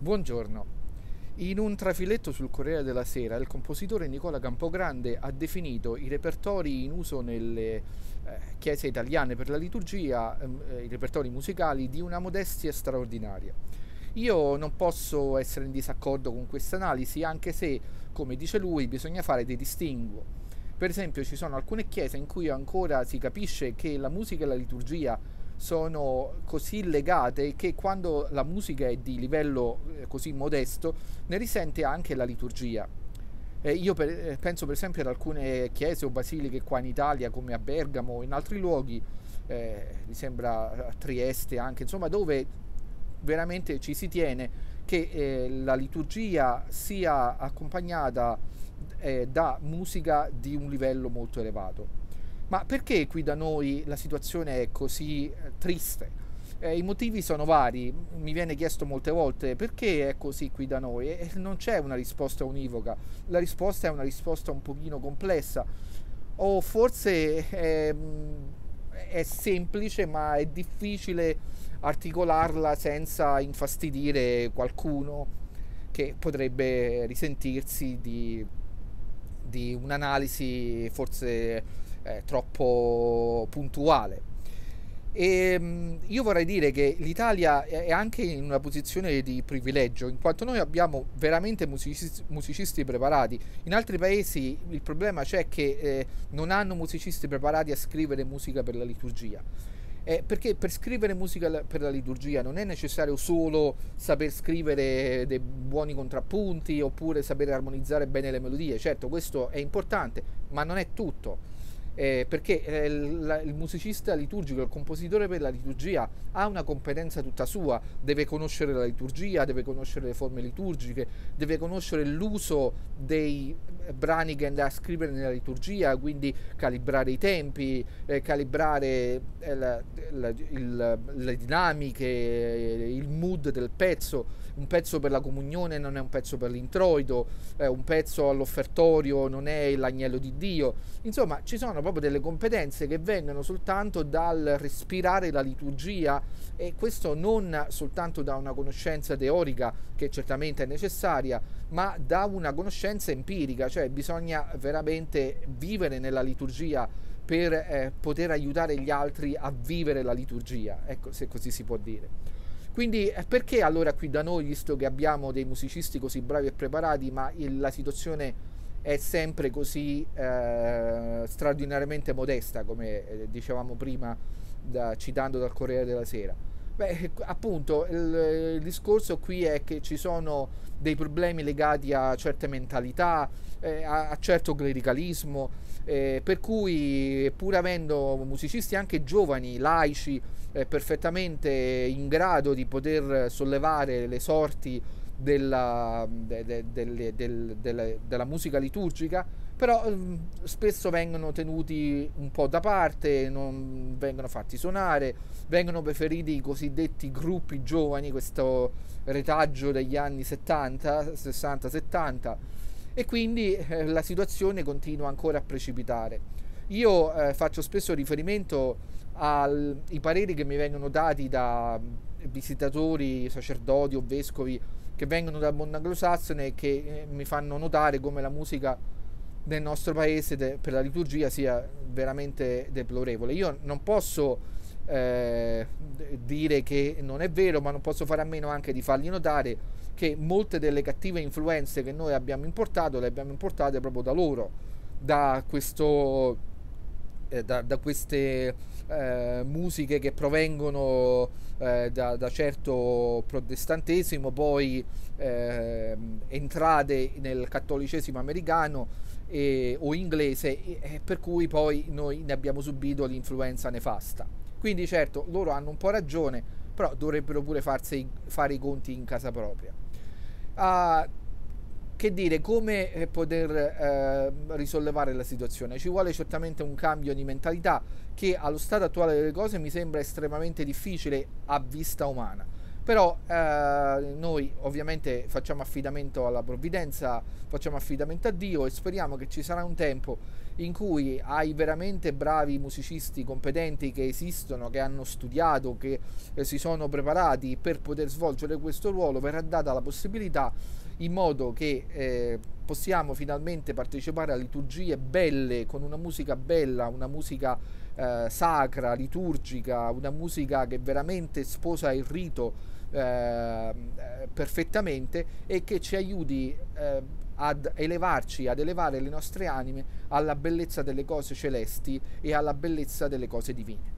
Buongiorno. In un trafiletto sul Corriere della Sera, il compositore Nicola Campogrande ha definito i repertori in uso nelle eh, chiese italiane per la liturgia, ehm, eh, i repertori musicali, di una modestia straordinaria. Io non posso essere in disaccordo con questa analisi, anche se, come dice lui, bisogna fare dei distinguo. Per esempio, ci sono alcune chiese in cui ancora si capisce che la musica e la liturgia sono così legate che quando la musica è di livello eh, così modesto ne risente anche la liturgia. Eh, io per, eh, penso per esempio ad alcune chiese o basiliche qua in Italia come a Bergamo o in altri luoghi, eh, mi sembra a Trieste anche, insomma dove veramente ci si tiene che eh, la liturgia sia accompagnata eh, da musica di un livello molto elevato. Ma perché qui da noi la situazione è così eh, triste? Eh, I motivi sono vari, mi viene chiesto molte volte perché è così qui da noi e non c'è una risposta univoca, la risposta è una risposta un pochino complessa o forse è, è semplice ma è difficile articolarla senza infastidire qualcuno che potrebbe risentirsi di, di un'analisi forse eh, troppo puntuale. E, ehm, io vorrei dire che l'Italia è anche in una posizione di privilegio, in quanto noi abbiamo veramente musicisti, musicisti preparati. In altri paesi il problema c'è che eh, non hanno musicisti preparati a scrivere musica per la liturgia. Eh, perché per scrivere musica per la liturgia non è necessario solo saper scrivere dei buoni contrappunti oppure sapere armonizzare bene le melodie. Certo, questo è importante, ma non è tutto eh, perché eh, il, il, musicista liturgico, il compositore per la liturgia ha una competenza tutta sua, deve conoscere la liturgia, deve conoscere le forme liturgiche, deve conoscere l'uso dei brani che andrà a scrivere nella liturgia, quindi calibrare i tempi, eh, calibrare eh, la, la, il, le dinamiche, il mood del pezzo. Un pezzo per la comunione non è un pezzo per l'introito, eh, un pezzo all'offertorio non è l'agnello di Dio. Insomma, ci sono proprio delle competenze che vengono soltanto dal respirare la liturgia e questo non soltanto da una conoscenza teorica che certamente è necessaria, ma da una conoscenza empirica, cioè bisogna veramente vivere nella liturgia per eh, poter aiutare gli altri a vivere la liturgia, ecco se così si può dire. Quindi eh, perché allora qui da noi, visto che abbiamo dei musicisti così bravi e preparati, ma il, la situazione è sempre così eh, straordinariamente modesta, come eh, dicevamo prima, da, citando dal Corriere della Sera. Beh, appunto, il, il, discorso qui è che ci sono dei problemi legati a certe mentalità, eh, a, a, certo clericalismo, eh, per cui pur avendo musicisti anche giovani, laici, eh, perfettamente in grado di poter sollevare le sorti della, de, de, de, del, della musica liturgica, però eh, spesso vengono tenuti un po' da parte, non vengono fatti suonare, vengono preferiti i cosiddetti gruppi giovani, questo retaggio degli anni 70, 60, 70 e quindi eh, la situazione continua ancora a precipitare. Io eh, faccio spesso riferimento ai pareri che mi vengono dati da visitatori, sacerdoti o vescovi che vengono dal mondo anglosassone e che eh, mi fanno notare come la musica nel nostro paese de, per la liturgia sia veramente deplorevole. Io non posso eh, dire che non è vero, ma non posso fare a meno anche di fargli notare che molte delle cattive influenze che noi abbiamo importato le abbiamo importate proprio da loro, da questo eh, da, da, queste eh, musiche che provengono eh, da, da, certo protestantesimo, poi ehm, entrate nel cattolicesimo americano e, o inglese, e, per cui poi noi ne abbiamo subito l'influenza nefasta. Quindi certo, loro hanno un po' ragione, però dovrebbero pure farsi, fare i conti in casa propria. Uh, che dire, come eh, poter eh, risollevare la situazione? Ci vuole certamente un cambio di mentalità che allo stato attuale delle cose mi sembra estremamente difficile a vista umana. Però eh, noi ovviamente facciamo affidamento alla provvidenza, facciamo affidamento a Dio e speriamo che ci sarà un tempo in cui ai veramente bravi musicisti competenti che esistono, che hanno studiato, che eh, si sono preparati per poter svolgere questo ruolo, verrà data la possibilità in modo che eh, possiamo finalmente partecipare a liturgie belle, con una musica bella, una musica eh, sacra, liturgica, una musica che veramente sposa il rito eh, perfettamente e che ci aiuti eh, ad elevarci, ad elevare le nostre anime alla bellezza delle cose celesti e alla bellezza delle cose divine.